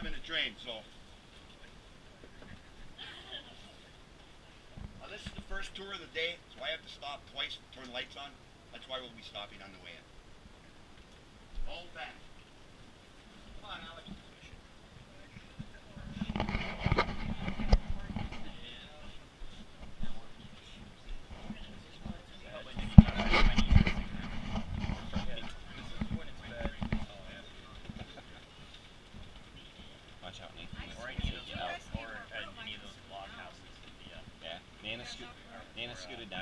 in the drain, so. Now, this is the first tour of the day, so I have to stop twice to turn lights on. That's why we'll be stopping on the way in. Hold back. Come on, Alex. scooted down.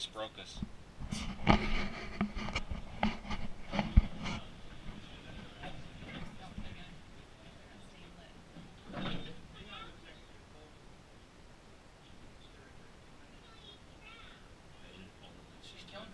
It broke us. She's killing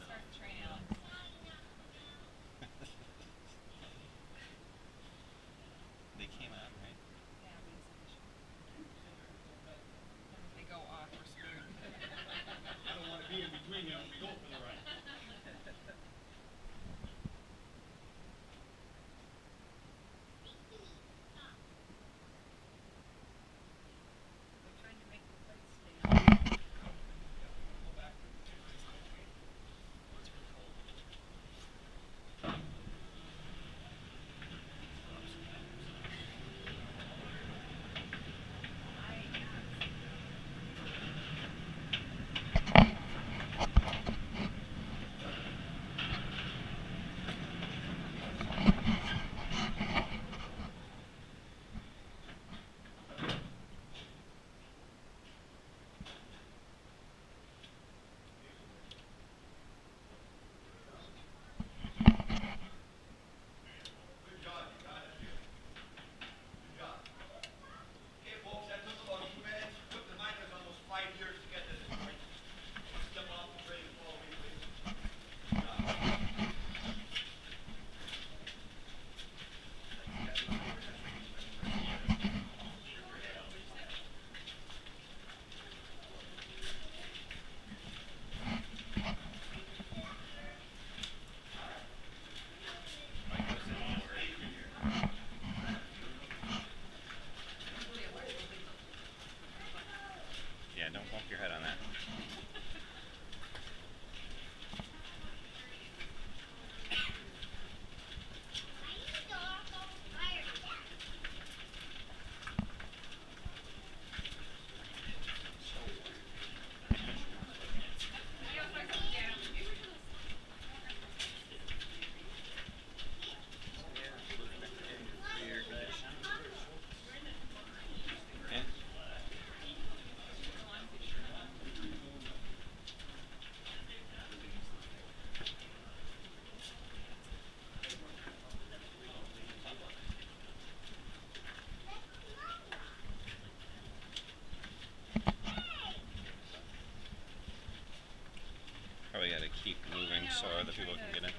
people can get in.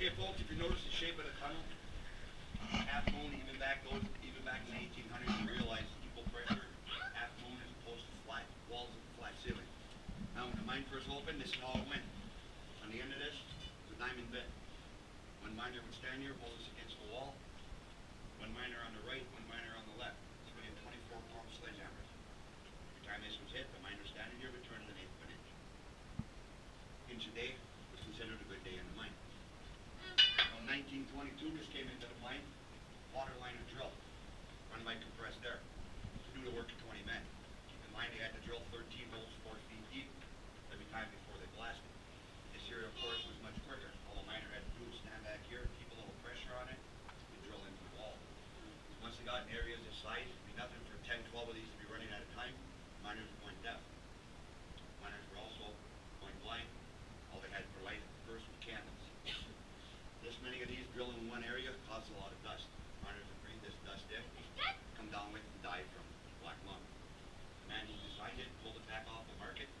Okay, folks, if you notice the shape of the tunnel, half moon, even back those, even back in the eighteen hundreds, you realize equal pressure, half moon as opposed to flat walls and flat ceiling. Now, when the mine first opened, this is how it went. On the end of this, is a diamond bit. One miner would stand here, hold this against the wall. One miner on the right, one miner on the left. Swinging twenty-four palm sledgehammers. Every time this was hit, the miner standing here would turn it an eighth of an inch. Inch a day was considered a good day in the mine. In nineteen twenty-two, this came into the mine, water line drill, run by compressed air, to do the work of twenty men. Keep in mind, they had to drill thirteen holes, four feet deep, every time before they blasted. This here, of course, was much quicker. All the miner had to do was stand back here, and keep a little pressure on it, and drill into the wall. Once they got in areas this size, it'd be nothing for 10, 12 of these to be running at a time, miners were going deaf. Miners were also going blind. All they had for light at first was candles. This many of these drilling in one area caused a lot of dust. Miners would breathe this dust in, come down with and die from black lung. The man who designed it pulled it back off the market,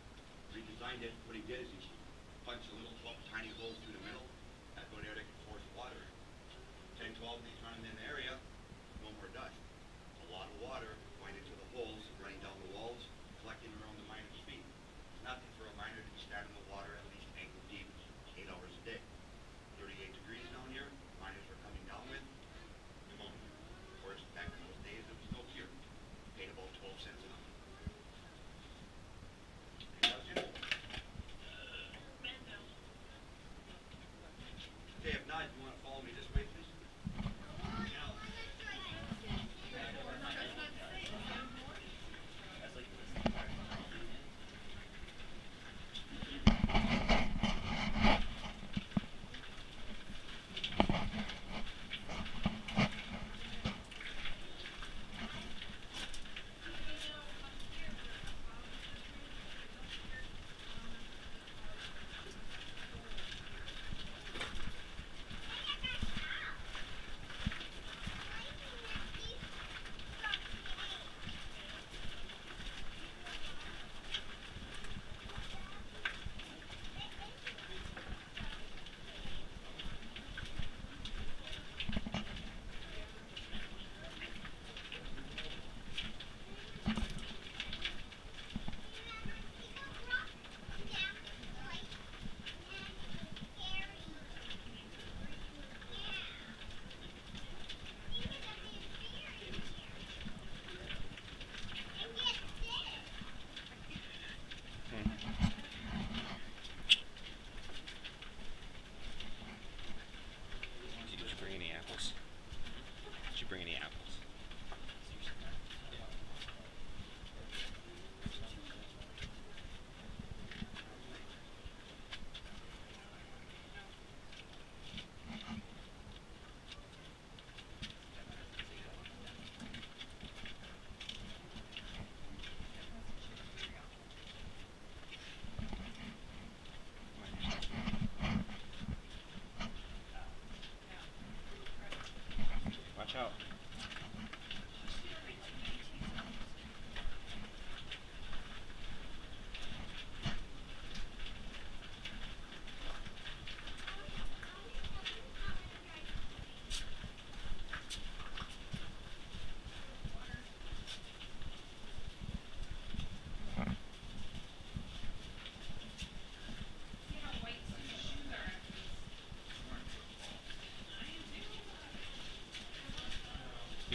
redesigned it. What he did is he punched a little tiny holes through the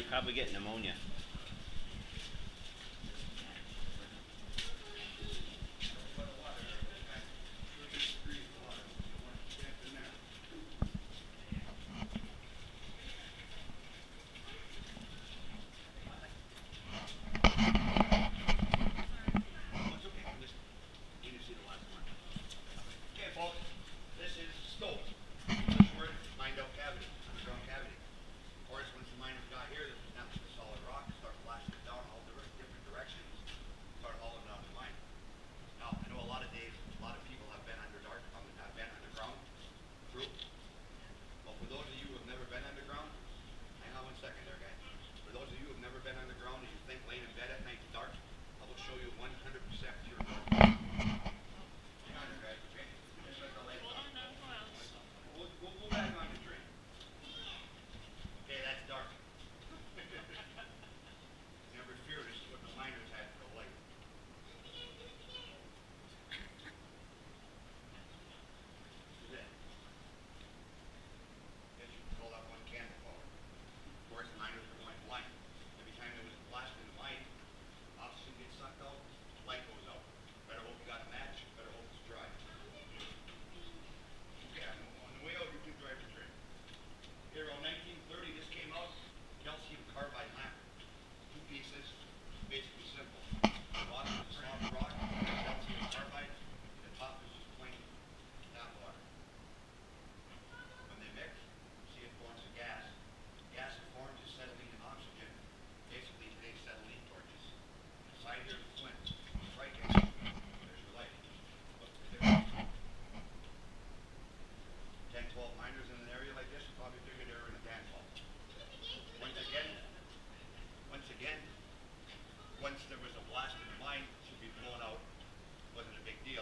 probably get pneumonia. there was a blast in the mine should be blown out, wasn't a big deal.